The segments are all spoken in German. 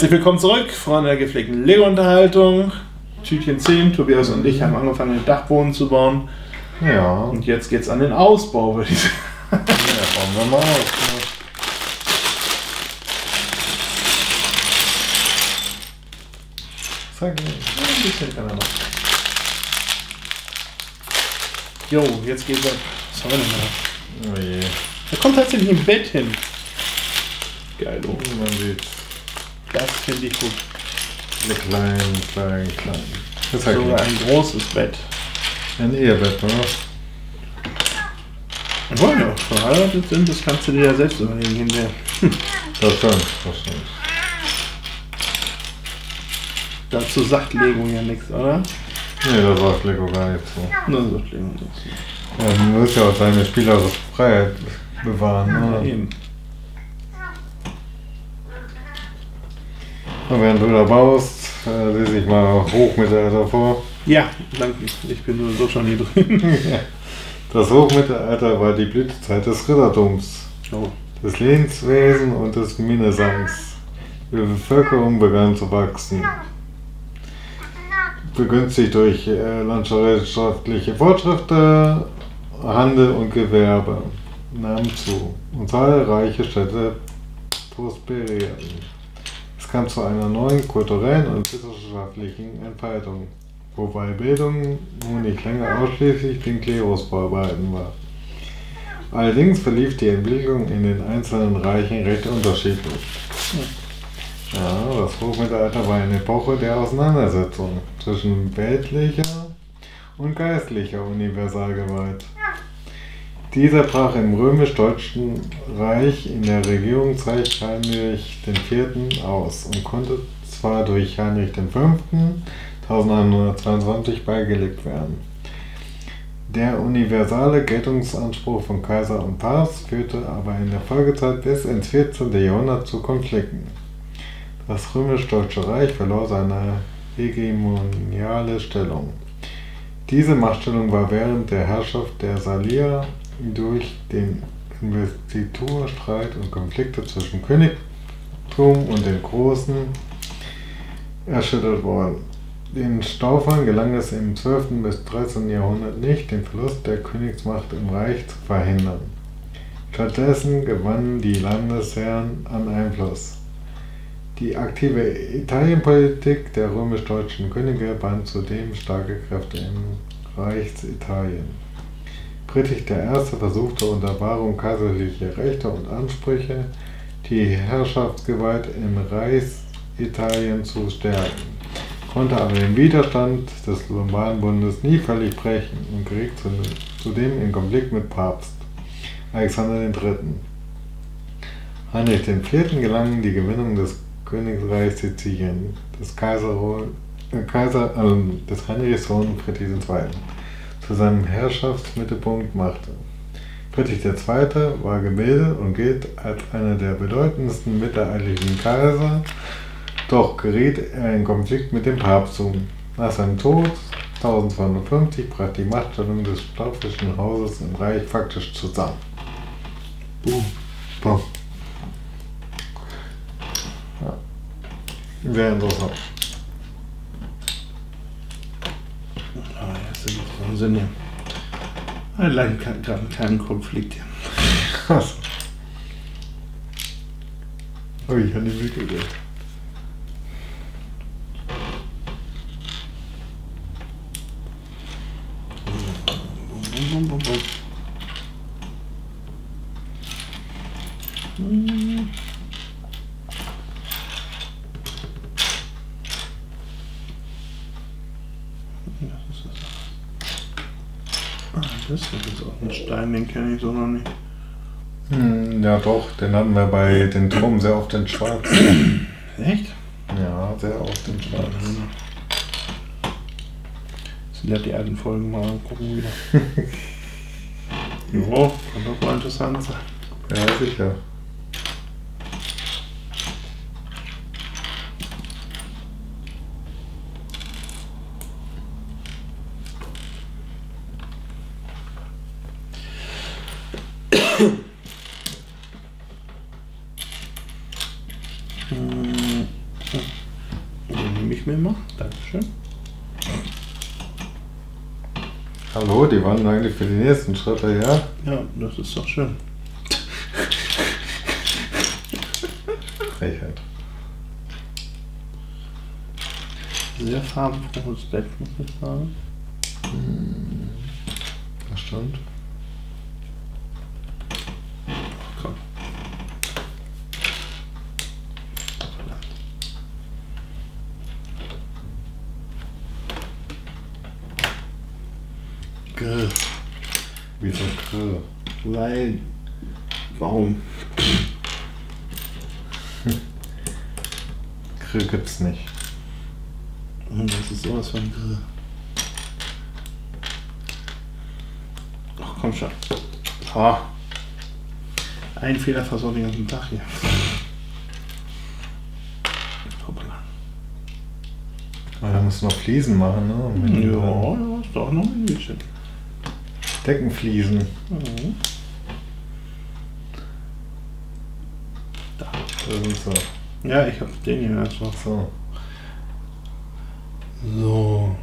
Herzlich willkommen zurück, Freunde der gepflegten Lego-Unterhaltung. Tütchen 10, Tobias und ich haben angefangen, den Dachboden zu bauen. Ja. Und jetzt geht's an den Ausbau, würde ich sagen. Ja, bauen wir mal aus. Ein bisschen kann er noch. Jo, jetzt geht's ab. Was haben wir denn da? Oh je. Da kommt tatsächlich ein Bett hin. Geil, oh. Man sieht. Das finde ich gut. Eine klein, klein, klein. Das ist halt Sogar ein großes Bett. ein Ehebett, oder? Und wollen wir verheiratet sind, das kannst du dir ja selbst überlegen hinterher. Das stimmt, das stimmt. Dazu sagt Lego ja nichts, oder? Nee, das sagt Lego gar nicht so. Na, sagt Lego nichts. Ja, man muss ja auch seine spielerische Freiheit bewahren, Ja, ne? eben. Und während du da baust, äh, lese ich mal Hochmittelalter vor. Ja, danke. Ich bin nur so schon hier drin. Das Hochmittelalter war die Blütezeit des Rittertums, Oh. des Lehnswesen und des Minnesangs. Die Bevölkerung begann zu wachsen. Begünstigt durch äh, landwirtschaftliche Fortschritte, Handel und Gewerbe nahmen zu und zahlreiche Städte prosperierten. Kam zu einer neuen kulturellen und wissenschaftlichen Entfaltung, wobei Bildung nun nicht länger ausschließlich den Klerus vorbehalten war. Allerdings verlief die Entwicklung in den einzelnen Reichen recht unterschiedlich. Ja, das Hochmittelalter war eine Epoche der Auseinandersetzung zwischen weltlicher und geistlicher Universalgewalt. Dieser brach im römisch-deutschen Reich in der Regierungszeit Heinrich IV. aus und konnte zwar durch Heinrich V. 1122 beigelegt werden. Der universale Geltungsanspruch von Kaiser und Papst führte aber in der Folgezeit bis ins 14. Jahrhundert zu Konflikten. Das römisch-deutsche Reich verlor seine hegemoniale Stellung. Diese Machtstellung war während der Herrschaft der Salier durch den Investiturstreit und Konflikte zwischen Königtum und den Großen erschüttert worden. Den Staufern gelang es im 12. bis 13. Jahrhundert nicht, den Verlust der Königsmacht im Reich zu verhindern. Stattdessen gewannen die Landesherren an Einfluss. Die aktive Italienpolitik der römisch-deutschen Könige band zudem starke Kräfte im Reichsitalien. Friedrich I. versuchte unter Wahrung kaiserlicher Rechte und Ansprüche die Herrschaftsgewalt im Reichsitalien zu stärken, konnte aber den Widerstand des Lombardenbundes nie völlig brechen und geriet zudem in Konflikt mit Papst Alexander III. Heinrich IV. gelang die Gewinnung des Königreichs Sizilien, des, Kaiser, äh, Kaiser, äh, des Heinrichs Sohn Friedrich II. Zu seinem Herrschaftsmittelpunkt machte. Friedrich II. war gebildet und gilt als einer der bedeutendsten mittelalterlichen Kaiser, doch geriet er in Konflikt mit dem Papsttum. Nach seinem Tod 1250 brach die Machtstellung des staufischen Hauses im Reich faktisch zusammen. Boom. Boom. Ja. Sehr interessant. Ah, das hier. Allein kein, kein, kein Konflikt hier. Krass. Oh, ich habe die Wickel gehört. Bum, bum, bum, bum. Hm. Ja, das ist das. Das ist jetzt auch ein Stein, den kenne ich so noch nicht. Hm, ja doch, den hatten wir bei den Turm sehr oft in Schwarz. Echt? Ja, sehr oft in Schwarz. Sie lädt die alten Folgen mal angucken wieder. jo, kann doch mal interessant sein. Ja, sicher. Hm, ich mir mal. Dankeschön. Hallo, die waren eigentlich für die nächsten Schritte, ja? Ja, das ist doch schön. Frechheit. Sehr farbenfrohes Bett, muss ich sagen. Das stimmt. Grr, Wieso Grill? Weil. Warum? Grill gibt's nicht. Hm, Das ist sowas von Grill. Ach komm schon. Oh. Ein Fehler versorgt den ganzen Tag hier. Da musst du noch Fliesen machen, ne? Ja, ja, ist doch noch ein Minütchen. Deckenfliesen. Mhm. Da. Das ist so. Ja, ich hab den hier erstmal. So. So.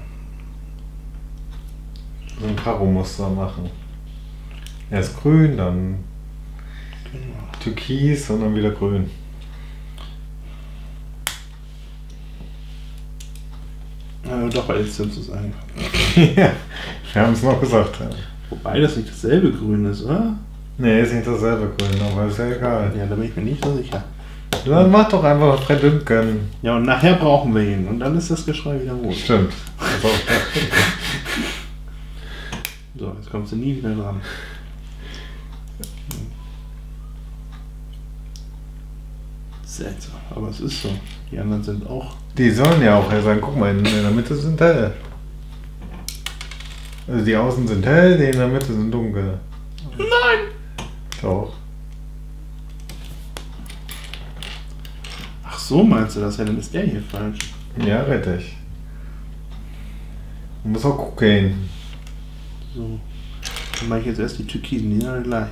So ein Karo-Muster machen. Erst grün, dann Genau. türkis und dann wieder grün. Ja, doch, bei den Sims ist einfach. ja, wir haben es noch gesagt. Ja. Wobei das nicht dasselbe Grün ist, oder? Nee, ist nicht dasselbe grün, aber ist ja egal. Ja, da bin ich mir nicht so sicher. Dann mach doch einfach Verdünken. Ja, und nachher brauchen wir ihn. Und dann ist das Geschrei wieder ruhig. Stimmt. So, jetzt kommst du nie wieder dran. Seltsam, aber es ist so. Die anderen sind auch. die sollen ja auch hell sein. Guck mal, in der Mitte sind hell. Also die Außen sind hell, die in der Mitte sind dunkel. Nein! Doch. Ach so, meinst du das? Ja, dann ist der hier falsch. Ja, richtig. Du musst auch gucken. So. Dann mache ich jetzt erst die Türkisen, die sind alle gleich.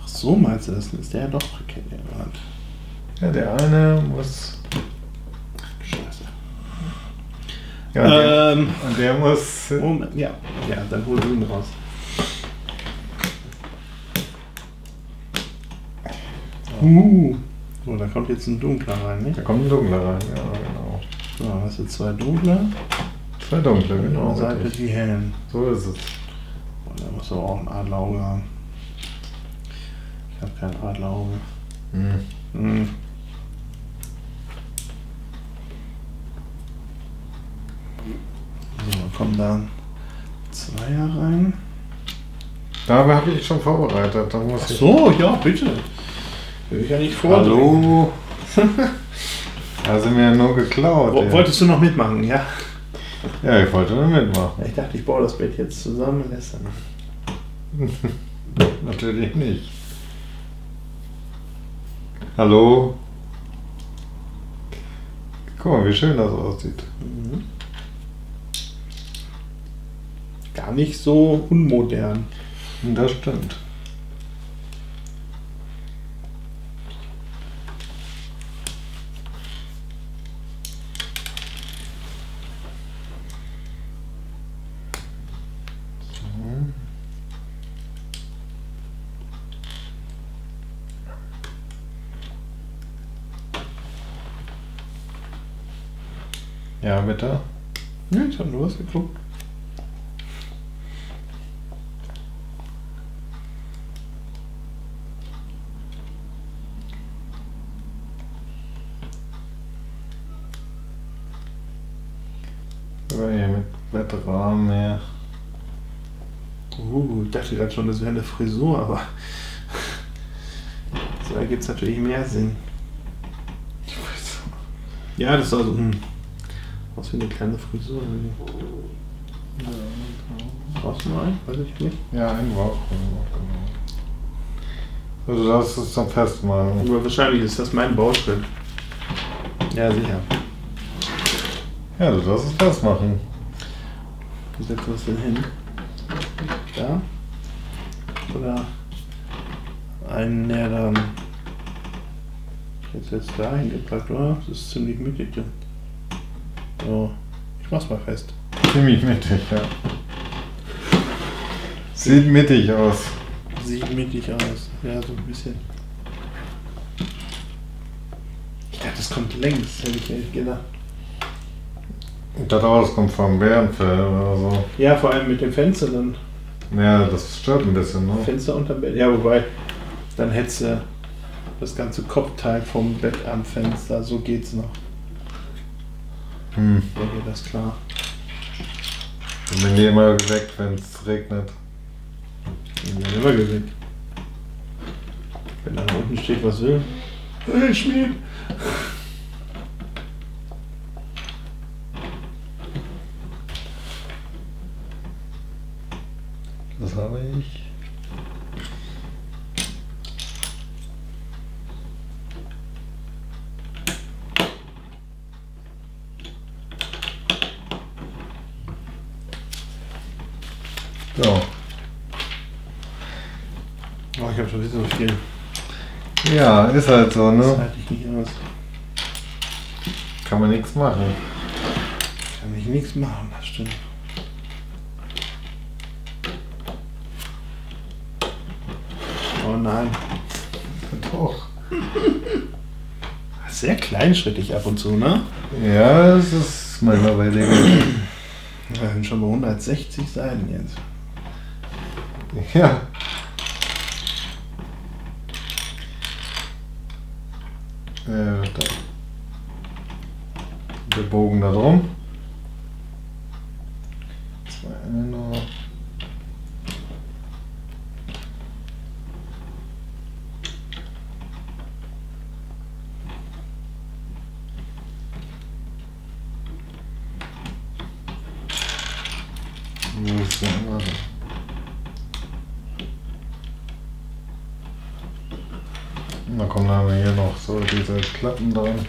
Ach so, meinst du das? Dann ist der ja doch verkehrt. Ja, der eine muss. Scheiße. Ja, und der, Ähm, und der muss. Moment, ja. Ja, dann hol du ihn raus. Uh. So, da kommt jetzt ein dunkler rein, Da nicht? kommt ein dunkler rein, ja, genau. So, hast du zwei dunkle Zwei dunkle, und genau. der Seite die hellen. So ist es. Und da muss aber auch ein Adlerauge haben. Ich habe kein Adlerauge. Hm. Hm. Dann kommen da Zweier rein. Da habe ich schon vorbereitet. Da muss Ach ich. so, ja, bitte. Will ich ja nicht vor. Hallo. da sind wir ja nur geklaut. Wo, wolltest du noch mitmachen, ja? Ja, ich wollte nur mitmachen. Ich dachte, ich baue das Bett jetzt zusammen und lässt dann. Natürlich nicht. Hallo. Guck mal, wie schön das aussieht. Mhm. Gar nicht so unmodern. Das stimmt. Ja, bitte. Ja, ich habe nur was geguckt. Oder hier mit Bettrahmen her. Uh, ich dachte gerade schon, das wäre eine Frisur, aber so ergibt es natürlich mehr Sinn. Ja, das sah so hm, aus wie eine kleine Frisur. Brauchst du einen? Weiß ich nicht. Ja, ein Wort. Genau. Also du darfst es dann festmachen. Aber wahrscheinlich ist das mein Bauschritt. Ja, sicher. Ja, du darfst es festmachen. Wo setzen wir es denn hin? Da? Oder einen näher. Jetzt jetzt da hingepackt, oder? Das ist ziemlich mittig drin. So, ich mach's mal fest. Ziemlich mittig, ja. Sieht mittig aus. Sieht mittig aus. Ja, so ein bisschen. Ich dachte, das kommt längs, hätte ich nicht gedacht. Das aus kommt vom Bärenfell oder so. Ja, vor allem mit dem Fenster dann. Ja, das stört ein bisschen, ne? Fenster unterm Bett. Ja, wobei, dann hättest du das ganze Kopfteil vom Bett am Fenster. So geht's noch. Hm. Da geht das klar. Ich bin die immer geweckt, wenn es regnet. Ich bin immer gewinnt. Wenn da unten steht, was will. Hey, Schmied! Das habe ich. So. Oh, ich habe schon wieder so viel. Ja, ist halt so, Das ne? halte ich nicht aus. Kann man nichts machen. Kann ich nichts machen, das stimmt. Oh nein. Doch. Sehr kleinschrittig ab und zu, ne? Ja, es ist manchmal bei dem. Wir sind schon bei 160 Seiten jetzt. Ja. Äh. Der Bogen da drum. Zwei noch. Wo ist der andere? Da kommen dann hier noch so diese Klappen dran.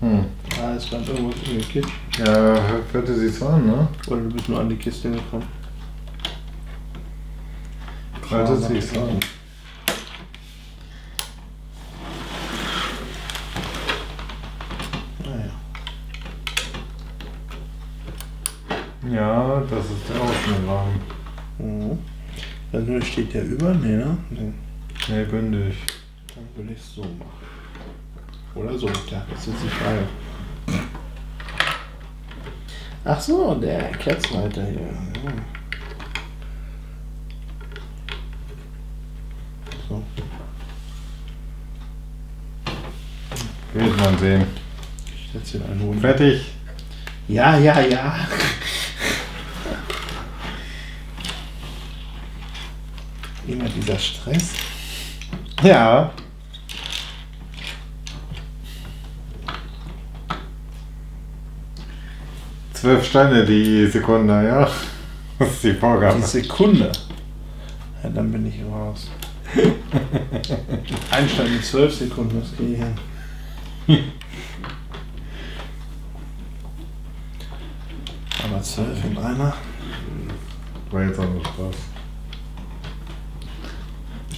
Hm. Ah, es stand irgendwas in der Kiste. Ja, hörte sich so an, ne? Oder du bist nur an die Kiste gekommen. Hörte sich so an. Naja. Ja, das ist der Außenrahmen. Mhm. Dann steht der über? Nee, ne? Nee. Nee, bündig. Dann will ich es so machen. Oder so, ja, das ist jetzt die Frage. Ach so, der Kerzleiter hier. Ja. So. Wird man sehen. Ich setze den einen holen. Fertig. Ja, ja, ja. Immer dieser Stress. Ja. Zwölf Steine die Sekunde, ja. Das ist die Vorgabe. Die Sekunde. Ja, dann bin ich raus. Einstein in 12 Sekunden, das gehe ich hin. Aber 12 in einer. War jetzt auch nur Spaß.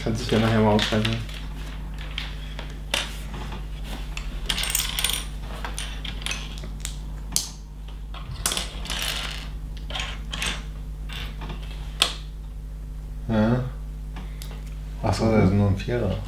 Kannst du es ja nachher mal ausrechnen. Ja. Achso, Vierer.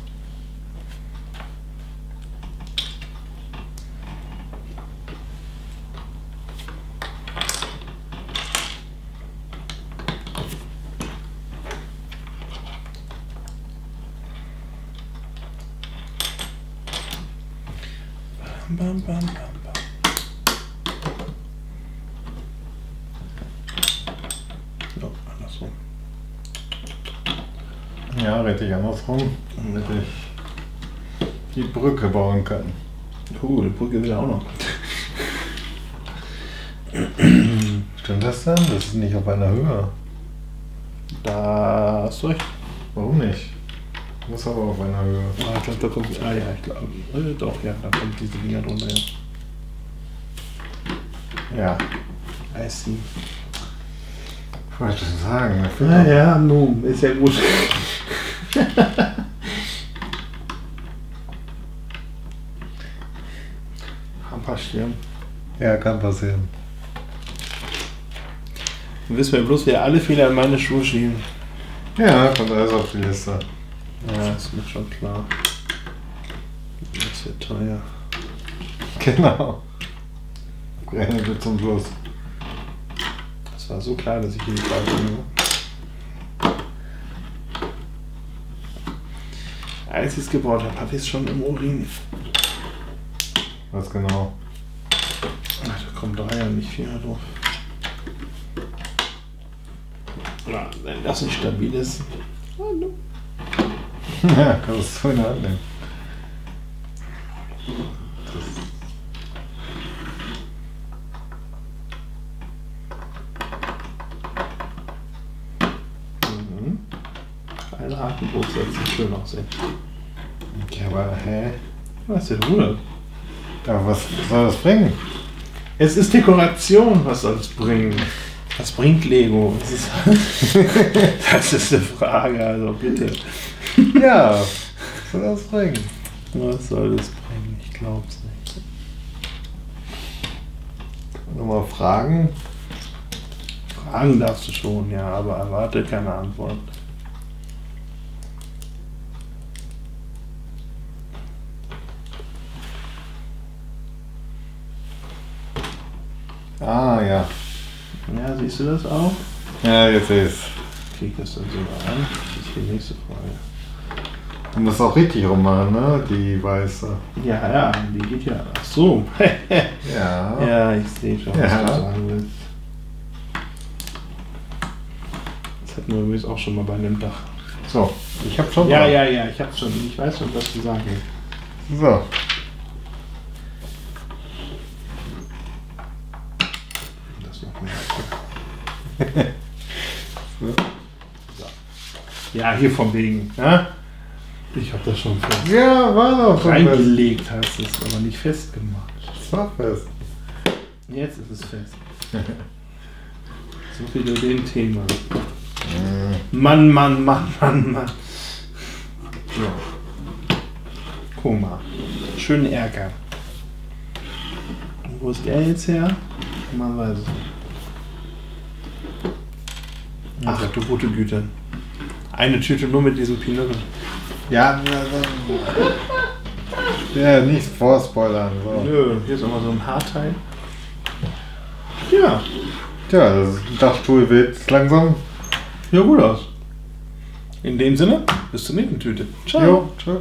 Bam, bam, bam. Ja, richtig andersrum, damit ich die Brücke bauen kann. Cool, die Brücke will er auch noch. Stimmt, das dann? Das ist nicht auf einer Höhe. Da hast du recht. Warum nicht? Muss aber auf einer Höhe. Ah, ich glaube, da kommt. Ah ja, ich glaube. Äh, doch, ja, da kommt diese Dinger drunter, ja. Ja. I see. Ich wollte schon sagen. Ja, doch- ja, nun, ist ja gut. ja, kann passieren. Dann wissen wir bloß, wer alle Fehler in meine Schuhe schieben. Ja, kommt alles auf die Liste. Ja, ist mir schon klar. Das wird teuer. Genau. Renne wir zum Schluss. Das war so klar, dass ich hier die falsche nehme. Als ich es gebaut habe, habe ich es schon im Urin. Was genau? Ach, da kommt Dreier nicht viel mehr drauf. Ja, wenn das nicht stabil ist. Hallo. Ja, kannst du es so in der Hand nehmen. Mhm. Ein setzt sich schön aussehen. Ja, aber hä? Was ist denn Ruhe? Aber was soll das bringen? Es ist Dekoration, was soll es bringen? Was bringt Lego? Das ist, das ist eine Frage, also bitte. Ja, was soll das bringen? Was soll das bringen? Ich glaub's nicht. Nochmal fragen. Fragen darfst du schon, ja, aber erwarte keine Antwort. Ah, ja. Ja, siehst du das auch? Ja, jetzt sehe ich's. Krieg das dann so an? Das ist die nächste Frage. Du musst auch richtig rummachen, ne? Die weiße. Ja, ja, die geht ja. Ach so. Ja. ja, ich sehe schon, was Ja. du sagen willst. Das hatten wir übrigens auch schon mal bei einem Dach. So, ich hab schon. Ja, mal. ja, ja, ich hab's schon. Ich weiß schon, was du sagen willst. So. Das noch mehr. so. Ja, hier von wegen. Ja? Ich habe das schon fest. Ja, war doch schon fest. Reingelegt hast du es, aber nicht festgemacht. Das war fest. Jetzt ist es fest. So viel zu dem Thema. Mann, Mann, Mann, Mann, Mann. So. Guck mal. Schön Ärger. Und wo ist der jetzt her? Man weiß es nicht. Ach du gute Güte. Eine Tüte nur mit diesem Pinöppel. Ja, ja, nicht vorspoilern. So. Nö, hier ist nochmal so ein Haarteil. Ja, Tja, das Dachstuhl wird langsam. ja gut aus. In dem Sinne, bis zur nächsten Tüte. Ciao. Jo, tschüss.